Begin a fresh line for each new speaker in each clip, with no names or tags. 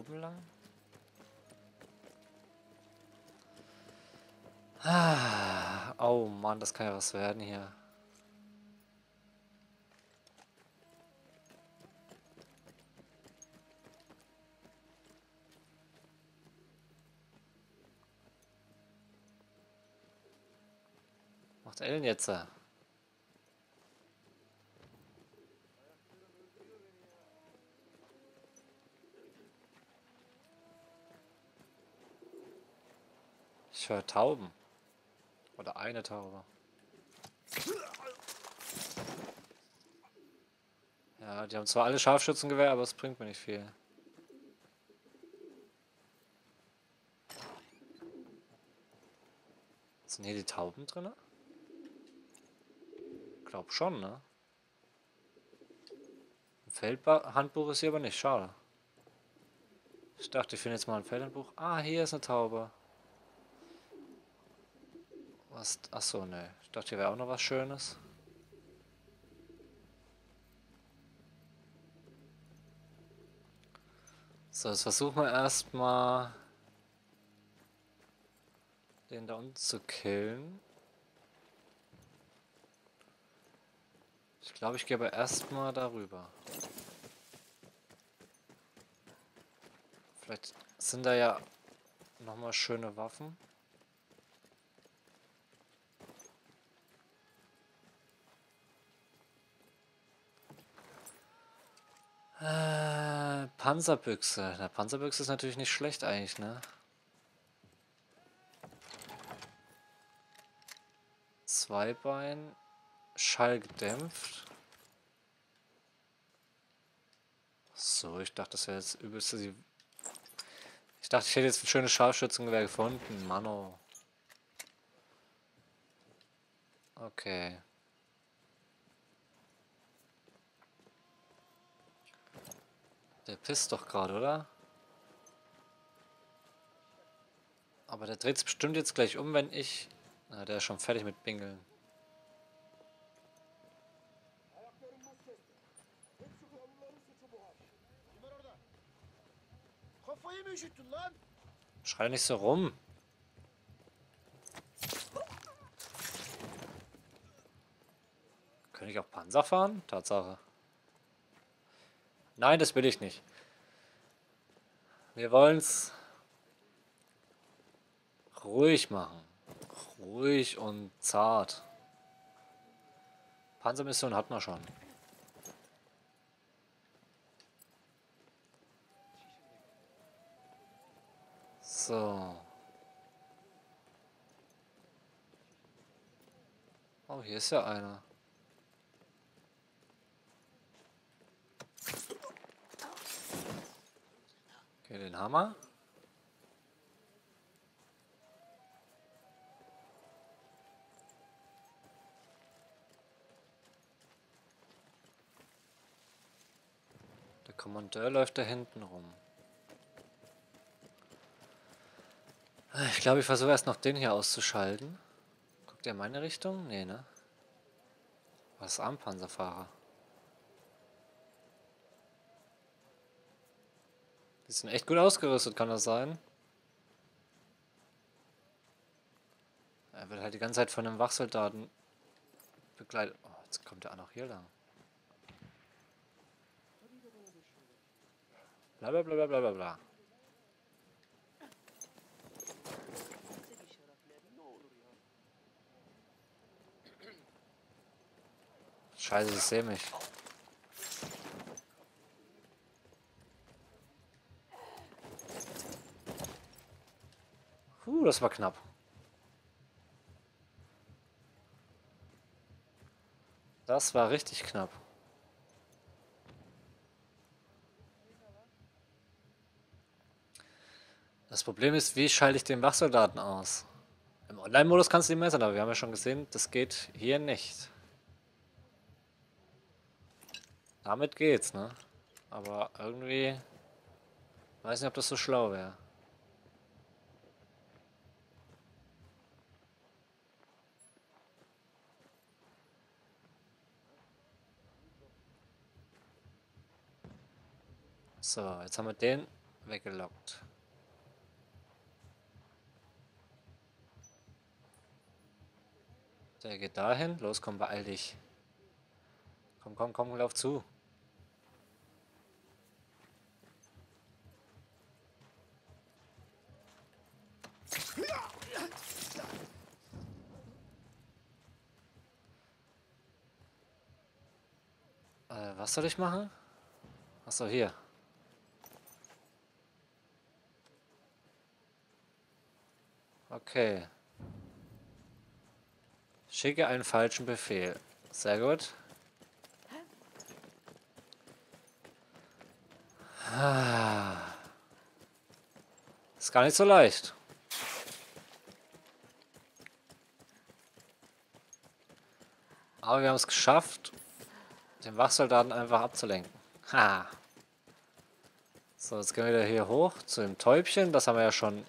oben lang? Ah, oh Mann, das kann ja was werden hier. macht Ellen jetzt? Ich höre Tauben. Oder eine Taube. Ja, die haben zwar alle Scharfschützengewehr, aber es bringt mir nicht viel. Sind hier die Tauben drin? Glaub schon, ne? Ein Feldhandbuch ist hier aber nicht, schade. Ich dachte, ich finde jetzt mal ein Feldhandbuch. Ah, hier ist eine Taube. Was? Achso, ne. Ich dachte, hier wäre auch noch was Schönes. So, jetzt versuchen wir erstmal den da unten zu killen. Ich glaube, ich gehe aber erstmal darüber. Vielleicht sind da ja nochmal schöne Waffen. Äh, Panzerbüchse. Na, Panzerbüchse ist natürlich nicht schlecht eigentlich, ne? Zweibein. Schall gedämpft. So, ich dachte, das wäre jetzt übelste... Ich dachte, ich hätte jetzt ein schönes Scharfschützengewehr gefunden. Mano. Okay. Der pisst doch gerade, oder? Aber der dreht es bestimmt jetzt gleich um, wenn ich... Na, der ist schon fertig mit Bingeln. Schrei nicht so rum. Könnte ich auch Panzer fahren? Tatsache. Nein, das will ich nicht. Wir wollen es ruhig machen. Ruhig und zart. Panzermission hat man schon. So. Oh, hier ist ja einer. Okay, den Hammer. Der Kommandeur läuft da hinten rum. Ich glaube, ich versuche erst noch den hier auszuschalten. Guckt er in meine Richtung? Nee, ne? Was Armpanzerfahrer? Die sind echt gut ausgerüstet, kann das sein? Er wird halt die ganze Zeit von einem Wachsoldaten begleitet. Oh, jetzt kommt er auch noch hier lang. Bla bla bla bla bla bla. Scheiße, ich sehe mich. Uh, das war knapp. Das war richtig knapp. Das Problem ist, wie schalte ich den Wachsoldaten aus? Im Online-Modus kannst du die messen, aber wir haben ja schon gesehen, das geht hier nicht. Damit geht's, ne? Aber irgendwie... Weiß nicht, ob das so schlau wäre. So, jetzt haben wir den weggelockt. Der geht dahin. Los, komm, beeil dich. Komm, komm, komm, lauf zu. Äh, was soll ich machen? Achso, hier. Okay. Schicke einen falschen Befehl. Sehr gut. Ah. Ist gar nicht so leicht. Aber wir haben es geschafft, den Wachsoldaten einfach abzulenken. Ha. So, jetzt gehen wir wieder hier hoch zu dem Täubchen. Das haben wir ja schon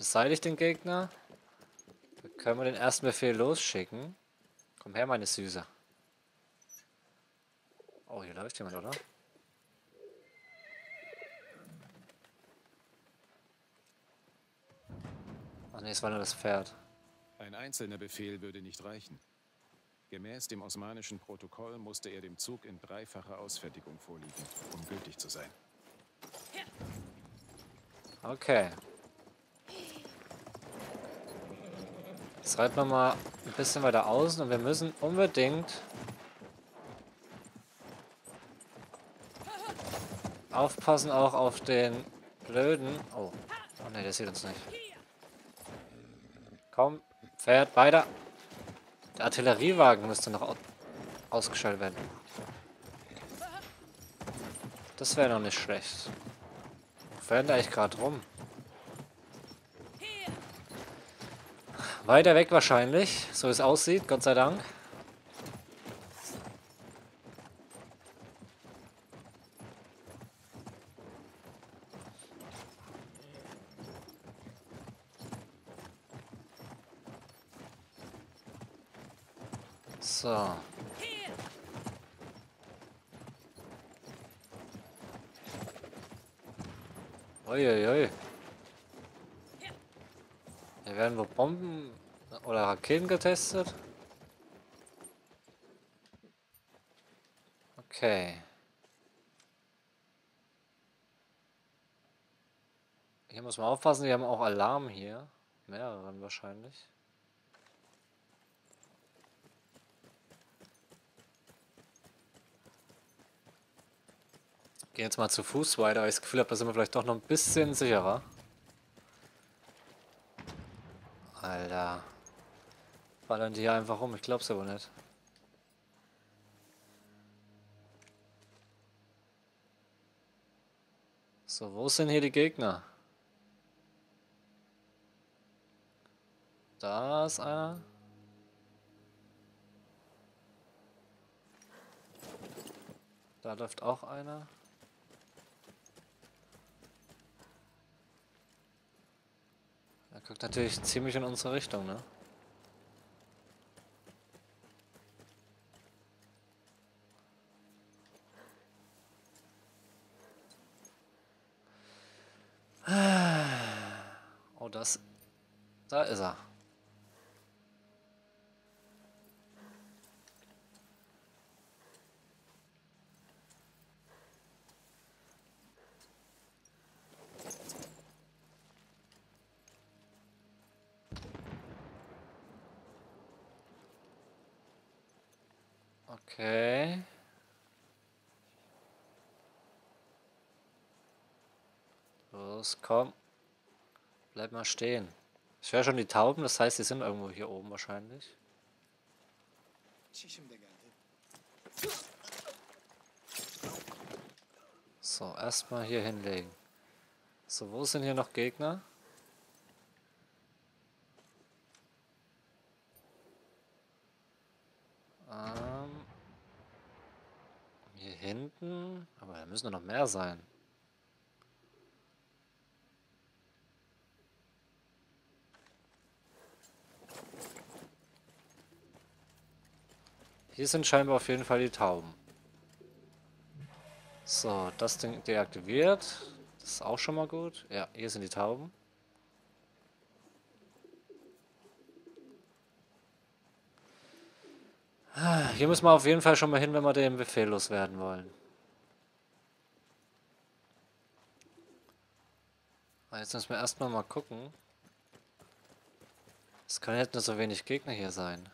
beseitigt, den Gegner. Da können wir den ersten Befehl losschicken. Komm her, meine Süße. Oh, hier läuft jemand, oder? Ach nee, es war nur das Pferd.
Ein einzelner Befehl würde nicht reichen. Gemäß dem osmanischen Protokoll musste er dem Zug in dreifacher Ausfertigung vorliegen, um gültig zu sein.
Okay. Jetzt reiten wir mal ein bisschen weiter außen und wir müssen unbedingt aufpassen auch auf den blöden... Oh, oh ne, der sieht uns nicht. Komm, Pferd, weiter. Der Artilleriewagen müsste noch ausgeschaltet werden. Das wäre noch nicht schlecht. Wo fährt der eigentlich gerade rum? Weiter weg wahrscheinlich, so es aussieht, Gott sei Dank. So. Uiuiui. Hier werden wohl Bomben oder Raketen getestet. Okay. Hier muss man aufpassen, die haben auch Alarm hier. Mehreren wahrscheinlich. Gehen jetzt mal zu Fuß weiter, weil ich das Gefühl habe, da sind wir vielleicht doch noch ein bisschen sicherer. Alter. Ballern die hier einfach rum, ich glaub's aber nicht. So, wo sind hier die Gegner? Da ist einer. Da läuft auch einer. Er guckt natürlich ziemlich in unsere Richtung, ne? Das... Da ist er. Okay. Los, komm. Bleib mal stehen. Ich höre schon die Tauben, das heißt, die sind irgendwo hier oben wahrscheinlich. So, erstmal hier hinlegen. So, wo sind hier noch Gegner? Ähm, hier hinten, aber da müssen noch mehr sein. Hier sind scheinbar auf jeden Fall die Tauben. So, das Ding deaktiviert. Das ist auch schon mal gut. Ja, hier sind die Tauben. Hier müssen wir auf jeden Fall schon mal hin, wenn wir den Befehl loswerden wollen. Jetzt müssen wir erstmal mal gucken. Es können jetzt nur so wenig Gegner hier sein.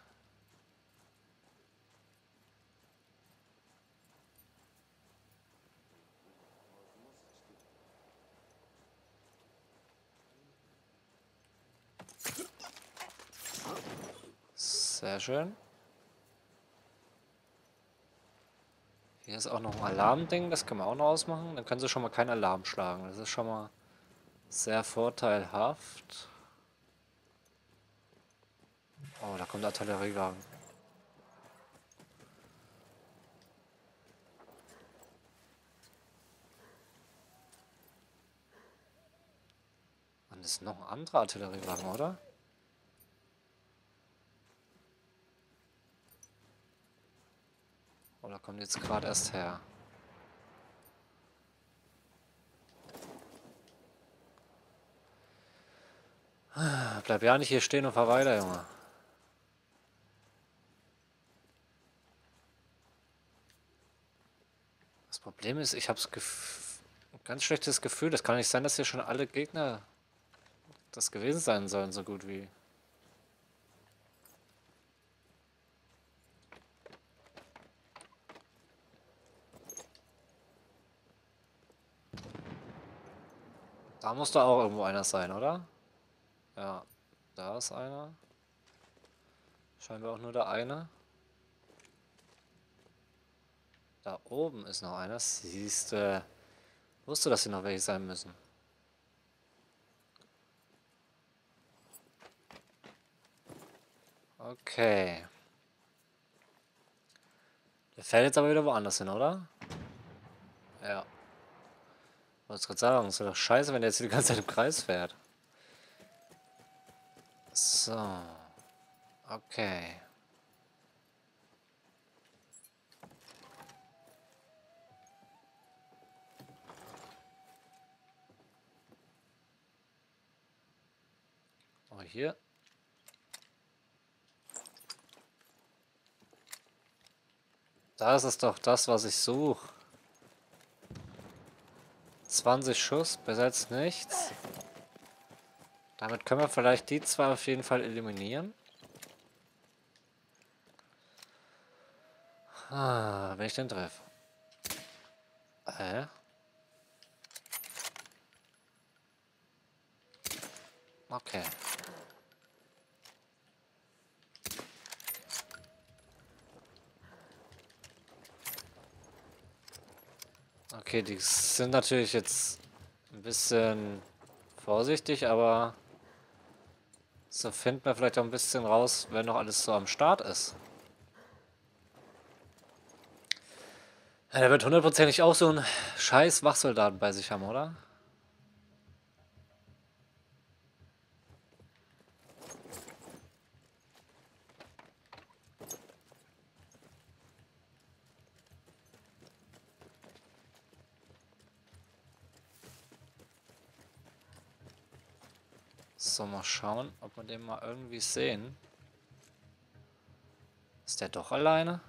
Sehr schön. Hier ist auch noch ein Alarmding, das können wir auch noch ausmachen. Dann können sie schon mal keinen Alarm schlagen. Das ist schon mal sehr vorteilhaft. Oh, da kommt der Artilleriewagen. Und das ist noch ein anderer Artilleriewagen, oder? Oder kommt jetzt gerade erst her? Bleib ja nicht hier stehen und fahr weiter, Junge. Das Problem ist, ich habe ein ganz schlechtes Gefühl. Das kann nicht sein, dass hier schon alle Gegner das gewesen sein sollen, so gut wie. Da muss da auch irgendwo einer sein, oder? Ja, da ist einer. Scheinbar auch nur der eine. Da oben ist noch einer. Siehst du. Wusste, dass hier noch welche sein müssen. Okay. Der fährt jetzt aber wieder woanders hin, oder? Ja. Wollte gerade sagen, es ist doch scheiße, wenn der jetzt die ganze Zeit im Kreis fährt. So. Okay. Oh, hier. Das ist doch das, was ich suche. 20 Schuss, besetzt nichts. Damit können wir vielleicht die zwei auf jeden Fall eliminieren. Ah, wenn ich den treffe. Hä? Okay. Okay, die sind natürlich jetzt ein bisschen vorsichtig, aber so finden wir vielleicht auch ein bisschen raus, wenn noch alles so am Start ist. Ja, der wird hundertprozentig auch so einen scheiß Wachsoldaten bei sich haben, oder? So, mal schauen, ob wir den mal irgendwie sehen. Ist der doch alleine?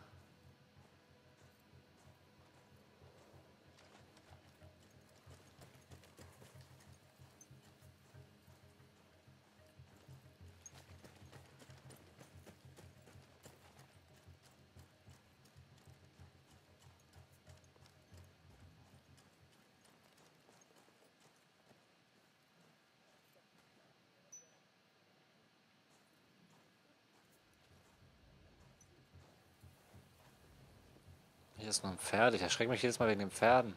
Ist noch ein Pferd. Ich erschrecke mich jedes Mal wegen den Pferden.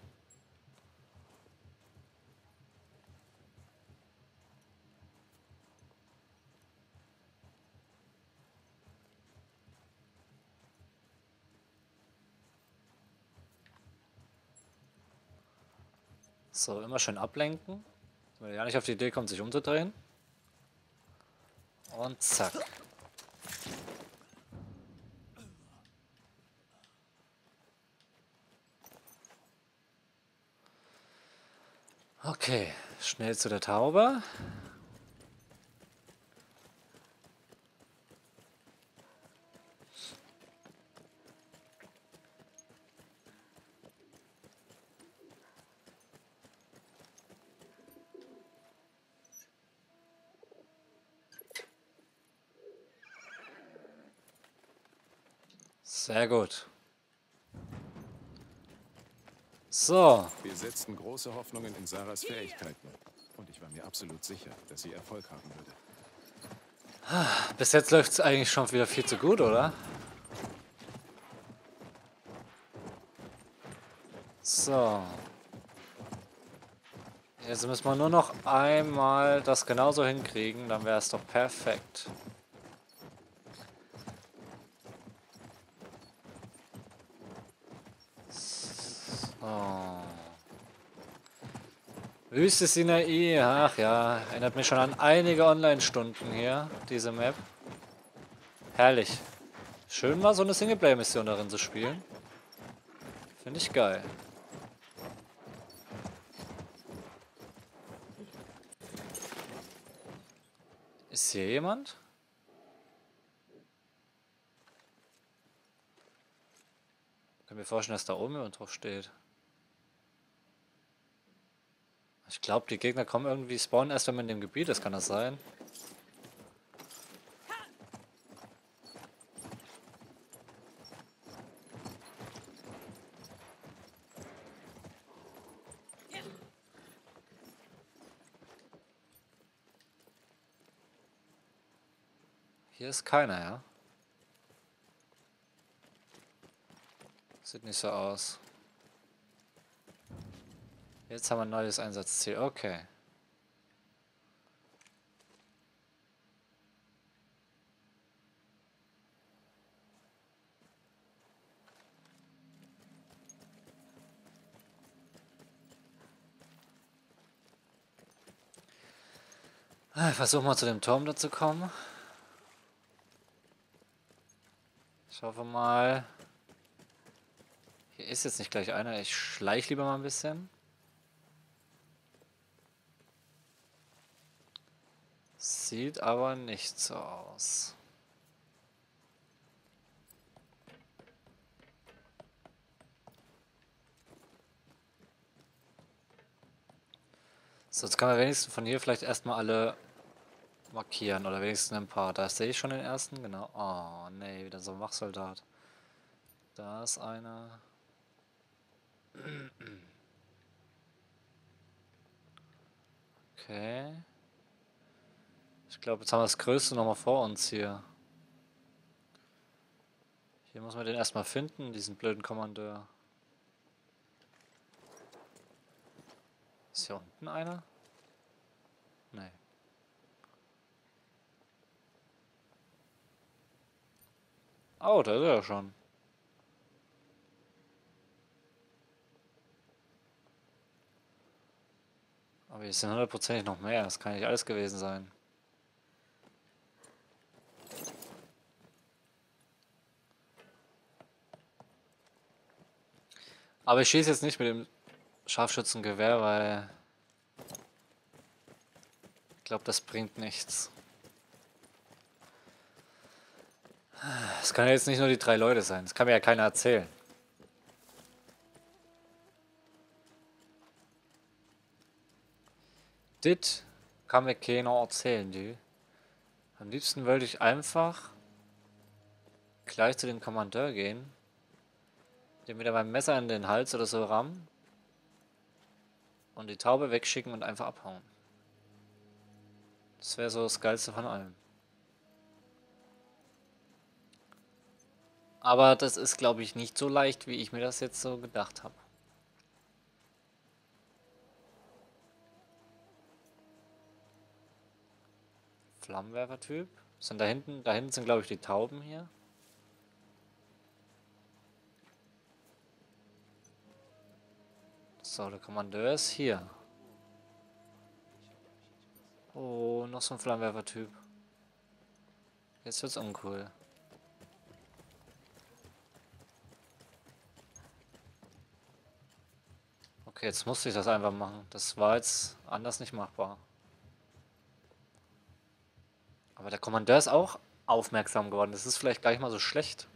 So, immer schön ablenken. Wenn er ja nicht auf die Idee kommt, sich umzudrehen. Und zack. Okay, schnell zu der Taube. Sehr gut. So.
Wir setzten große Hoffnungen in Sarahs Fähigkeiten. Und ich war mir absolut sicher, dass sie Erfolg haben würde.
Bis jetzt läuft es eigentlich schon wieder viel zu gut, oder? So. Jetzt müssen wir nur noch einmal das genauso hinkriegen, dann wäre es doch perfekt. Wüste Sinai, ach ja, erinnert mich schon an einige Online-Stunden hier, diese Map. Herrlich. Schön mal so eine Singleplayer-Mission darin zu spielen. Finde ich geil. Ist hier jemand? Ich kann mir vorstellen, dass da oben jemand drauf steht. Ich glaube, die Gegner kommen irgendwie spawnen erst, wenn man in dem Gebiet ist, kann das sein? Hier ist keiner, ja? Sieht nicht so aus. Jetzt haben wir ein neues Einsatzziel. Okay. Ah, versuchen wir zu dem Turm da zu kommen. Ich hoffe mal. Hier ist jetzt nicht gleich einer. Ich schleich lieber mal ein bisschen. Sieht aber nicht so aus. So, jetzt kann man wenigstens von hier vielleicht erstmal alle markieren oder wenigstens ein paar. Da sehe ich schon den ersten, genau. Oh, nee, wieder so ein Wachsoldat. Da ist einer. Okay. Ich glaube, jetzt haben wir das Größte nochmal vor uns hier. Hier muss man den erstmal finden, diesen blöden Kommandeur. Ist hier unten einer? Nee. Oh, da ist er schon. Aber hier sind hundertprozentig noch mehr. Das kann nicht alles gewesen sein. Aber ich schieße jetzt nicht mit dem Scharfschützengewehr, weil ich glaube, das bringt nichts. Es kann ja jetzt nicht nur die drei Leute sein. Das kann mir ja keiner erzählen. Dit kann mir keiner erzählen, die. Am liebsten wollte ich einfach gleich zu dem Kommandeur gehen dem wieder beim Messer in den Hals oder so rammen. Und die Taube wegschicken und einfach abhauen. Das wäre so das Geilste von allem. Aber das ist, glaube ich, nicht so leicht, wie ich mir das jetzt so gedacht habe. Flammenwerfer-Typ. Sind da hinten, da hinten sind, glaube ich, die Tauben hier. So, der Kommandeur ist hier. Oh, noch so ein Flammenwerfer-Typ. Jetzt wird's uncool. Okay, jetzt musste ich das einfach machen. Das war jetzt anders nicht machbar. Aber der Kommandeur ist auch aufmerksam geworden. Das ist vielleicht gar nicht mal so schlecht.